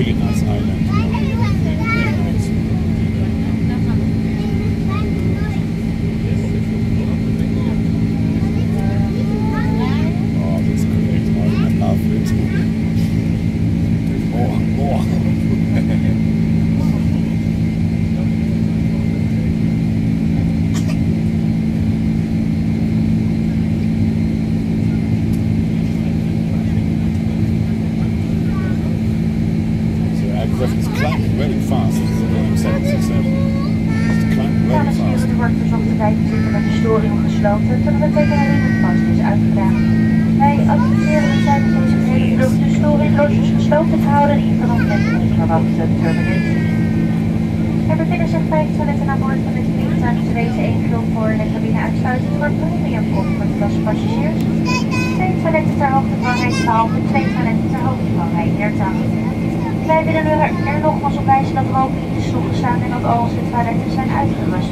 Pegas Island. climb very fast. It's going 767. De wordt de tijd zitten met de storing gesloten is uitgedaan. Wij adviseren de de storingloosjes gesloten te houden in verband met de En zich toiletten aan boord van de te voor de cabine voor passagiers, twee toiletten ter hoogte van rij 12 twee toiletten ter hoogte van rij 13. Wij willen er, nogmaals op wijzen dat er ook niet is toegestaan en dat al onze toiletten zijn uitgerust